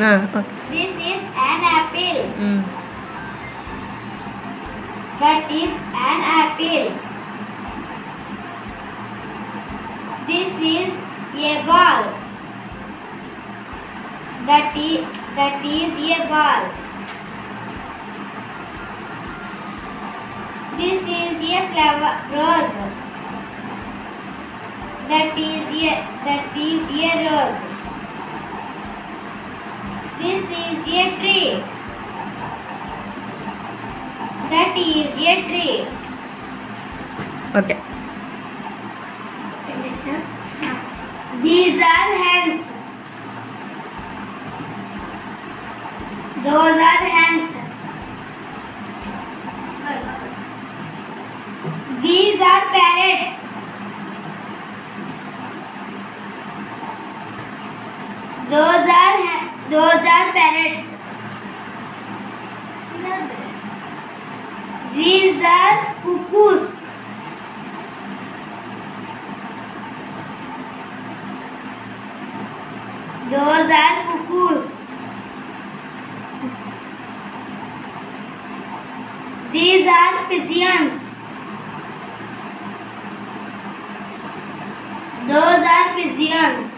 Ah, this is an apple. Hmm. That is an apple. This is a ball. That is that is a ball. This is a flower rose. That is a that is a rose. A tree. That is a tree. Okay These are hands. Those are hands. These are parrots. Those are ha- those are parrots. These are cuckoos. Those are cuckoos. These are pigeons. Those are pigeons.